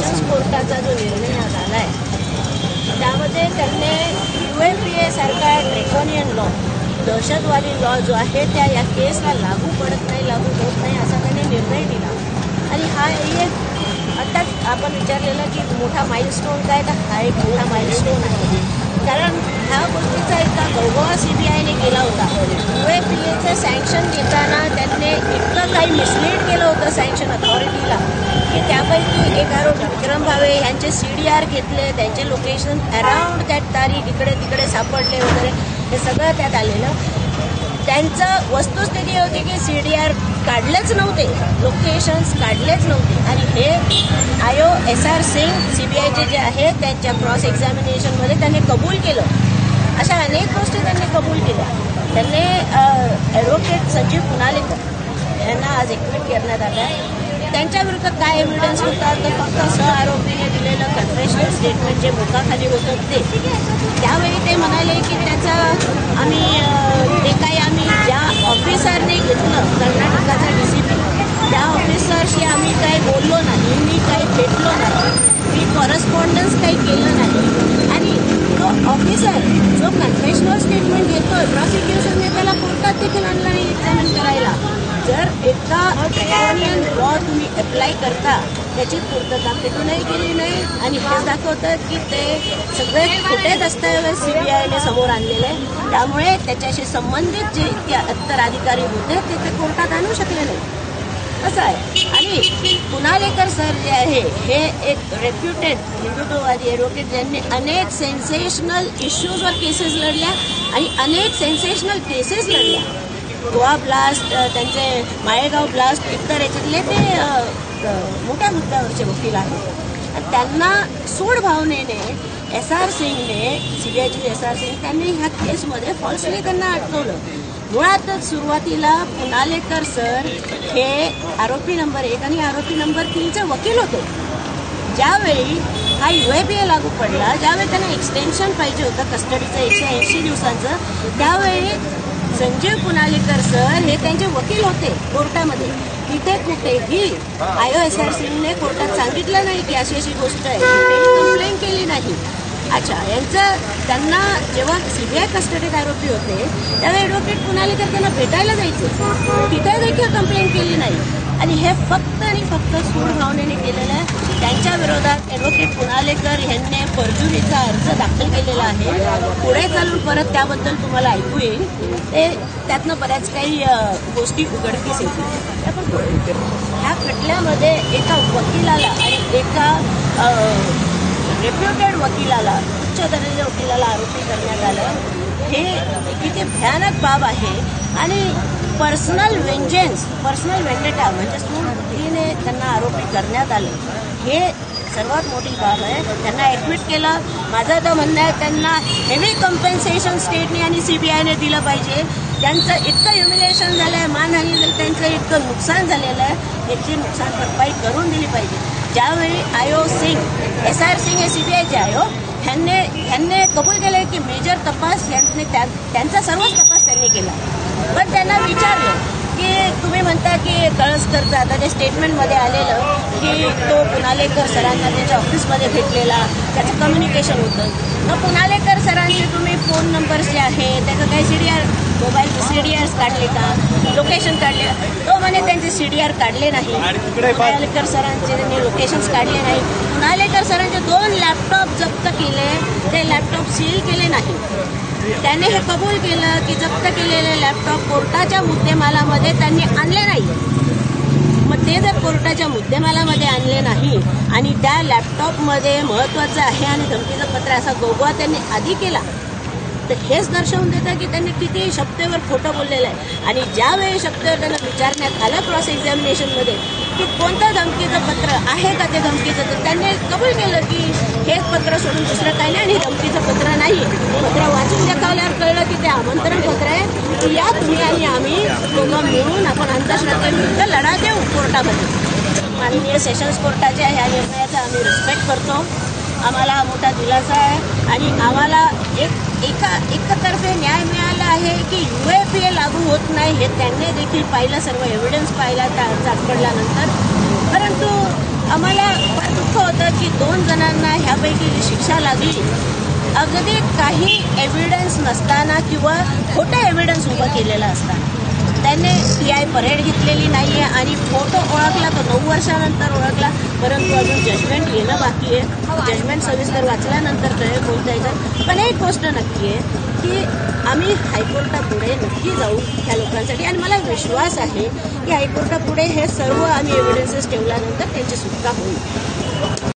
Sessions कोर्टाचा जो निर्णय आज आला आहे त्यामध्ये त्यांनी यू एन पी ए सारखा लॉ दहशतवादी लॉ जो आहे त्या या केसला लागू पडत नाही लागू होत नाही असा त्यांनी निर्णय दिला. आणि हा एक आत्ताच आपण विचारलेलं की मोठा माइलस्टोन काय? तर हा एक मोठा माइलस्टोन आहे. कारण ह्या गोष्टीचा एक गौगवा सी बी आयने केला होता. यू ए पी एचं सँक्शन देताना त्यांनी इतकं काही मिसलीड केलं होतं सँक्शन अथॉरिटीला की त्यापैकी एक आरोप विक्रम भावे यांचे सी डी आर घेतले त्यांचे लोकेशन अराउंड दॅट तारीख इकडे तिकडे सापडले वगैरे हे सगळं त्यात आलेलं. त्यांचं वस्तुस्थिती होती की सी डी आर काढलेच नव्हते लोकेशन्स काढलेच नव्हते. आणि हे I O S R Singh C B आयचे जे आहे त्यांच्या क्रॉस एक्झामिनेशनमध्ये त्यांनी कबूल केलं. अशा अनेक गोष्टी त्यांनी कबूल केल्या. त्यांनी ॲडव्होकेट संजीव पुनालेकर यांना आज एक्विट करण्यात आलं आहे. त्यांच्या काय एव्हिडन्स होता? तर फक्त सह आरोपीने दिलेलं कन्फेशनल स्टेटमेंट जे मुखाखाली होतं ते. त्यावेळी ते म्हणाले की त्याचा आम्ही ते काही आम्ही ज्या ऑफिसरने घेतलं कर्नाटकाचा डी सी पी त्या ऑफिसरशी आम्ही काही बोललो नाही मी काही भेटलो नाही मी कॉरस्पॉन्डन्स काही केलं नाही. ऑफिसर जो कन्फेशनल स्टेटमेंट घेतोय प्रॉसिक्युशनने त्याला कोर्टात देखील आणला नाही एक्झामिन करायला. जर एका ड्रॅकोनियन लॉ तुम्ही अप्लाय करता त्याची पूर्तता कुठूनही केली नाही. आणि हे दाखवतं की ते सगळे खोटे दस्तऐवज सीबीआयने समोर आणलेले आहे त्यामुळे त्याच्याशी संबंधित जे इतके उत्तराधिकारी होते ते ते कोर्टात आणू शकले नाही असं आहे. आणि पुनालेकर सर जे आहे हे एक रेप्युटेड हिंदुत्ववादी ॲडव्होकेट ज्यांनी अनेक सेन्सेशनल इश्यूजवर केसेस लढल्या आणि अनेक सेन्सेशनल केसेस लढल्या. गोवा ब्लास्ट त्यांचे माळेगाव ब्लास्ट इतर याच्यातले ते मोठ्या मुद्द्यावरचे वकील आहेत. आणि त्यांना सूड भावनेने एस आर सिंगने सी असं एस आर त्यांनी ह्या केसमध्ये फॉल्सली त्यांना अटकवलं मुळातच सुरुवातीला पुनालेकर सर हे आरोपी नंबर एक आणि आरोपी नंबर तीनचे वकील होते. ज्यावेळी हा यू ए पी ए लागू पडला ज्यावेळी त्यांना एक्सटेन्शन पाहिजे होतं कस्टडीचं एकशे ऐंशी दिवसांचं त्यावेळी संजीव पुनालेकर सर हे त्यांचे वकील होते कोर्टामध्ये. तिथे कुठेही आय ओ एस आर सिंगने कोर्टात सांगितलं नाही की अशी अशी गोष्ट आहे. कंप्लेंट केली नाही. अच्छा यांचं त्यांना जेव्हा सीबीआय कस्टडीत आरोपी होते त्यावेळी ॲडव्होकेट पुनालेकर त्यांना भेटायला जायचे. तिथे देखील कंप्लेंट केली नाही. आणि हे फक्त आणि फक्त सूड भावनेने केलेलं आहे. त्यांच्या विरोधात ॲडव्होकेट पुनालेकर यांनी परजुरीचा अर्ज दाखल केलेला आहे. पुढे चालून परत त्याबद्दल तुम्हाला ऐकू येईल. ते त्यातनं बऱ्याच काही गोष्टी उघडकीस येतील. ह्या खटल्यामध्ये एका वकिलाला आणि एका रेप्युटेड वकिलाला उच्च दर्जाच्या वकिलाला आरोपी करण्यात आलं. हे किती भयानक बाब आहे. आणि पर्सनल वेंजेन्स पर्सनल वेंडेटा म्हणजे स्मृतीने त्यांना आरोपी करण्यात आलं. हे सर्वात मोठी बाब आहे. त्यांना ॲडमिट केलं. माझं तर म्हणणं आहे त्यांना हेवी कम्पेन्सेशन स्टेटने आणि सी बी आयने दिलं पाहिजे. त्यांचं इतकं ह्युमिलेशन झालं आहे मानहानी झाली त्यांचं इतकं नुकसान झालेलं आहे. याची नुकसान भरपाई करून दिली पाहिजे. ज्यावेळी आयो सिंग एस आर सिंग हे सीबीआयचे आयो ह्यांनी ह्यांनी कबूल केले की मेजर तपास यांनी त्यांचा सर्वच तपास त्यांनी केला पण त्यांना विचारलं की तुम्ही म्हणता की कळस करता आता त्या स्टेटमेंटमध्ये आलेलं की तो पुनालेकर सरांना त्यांच्या ऑफिसमध्ये भेटलेला त्याचं कम्युनिकेशन होतं. मग पुनालेकर सरांचे तुम्ही फोन नंबर्स जे आहे त्याचं काही सी डी आर मोबाईलचे सी डी आर्स काढले का? लोकेशन काढले तो म्हणे त्यांचे सी डी आर काढले नाही पुनालेकर सरांचे त्यांनी लोकेशन्स काढले नाही. पुनालेकर सरांचे दोन लॅपटॉप जप्त केले ते लॅपटॉप सील केले नाही. त्याने हे कबूल केलं की जप्त केलेले लॅपटॉप कोर्टाच्या मुद्देमालामध्ये त्यांनी आणले नाही मग ते जर कोर्टाच्या मुद्देमालामध्ये आणले नाही आणि त्या लॅपटॉपमध्ये महत्वाचं आहे आणि धमकीचं पत्र असा गोगवा त्यांनी आधी केला तर हेच दर्शवून देतं की त्यांनी किती शब्देवर खोटं बोललेलं आहे. आणि ज्यावेळी शब्देवर त्यांना विचारण्यात आलं क्रॉस एक्झामिनेशनमध्ये की कोणतं धमकीचं पत्र आहे का ते धमकीचं तर त्यांनी कबूल केलं की हेच पत्र सोडून दुसरं काही नाही आणि धमकीचं पत्र नाही पत्र कळलं की ते आमंत्रण पत्र आहे. की या तुम्ही आणि आम्ही दोघं मिळून आपण अंधश्रद्धेविरुद्ध लढा देऊ कोर्टामध्ये. माननीय सेशन्स कोर्टाच्या ह्या निर्णयाचा आम्ही रिस्पेक्ट करतो. आम्हाला हा मोठा दिलासा आहे. आणि आम्हाला एक एका एकतर्फे न्याय मिळाला आहे की यू ए पी ए लागू होत नाही हे त्यांनी देखील पाहिलं सर्व एव्हिडन्स पाहिला त्या जात पडल्यानंतर परंतु आम्हाला फार दुःख होतं की दोन जणांना ह्यापैकी जी शिक्षा लागली अगदी काही एव्हिडन्स नसताना किंवा खोटं एव्हिडन्स उभं केलेलं असताना त्यांनी टी आय परेड घेतलेली नाही आहे आणि फोटो ओळखला तर नऊ वर्षानंतर ओळखला परंतु अजून जजमेंट येणं बाकी आहे. जजमेंट सविस्तर वाचल्यानंतर कळेल बोलता येतं पण एक गोष्ट नक्की आहे की आम्ही हायकोर्टापुढे नक्की जाऊ ह्या लोकांसाठी आणि मला विश्वास आहे की हायकोर्टापुढे हे सर्व आम्ही एव्हिडन्सेस ठेवल्यानंतर त्यांची सुटका होईल.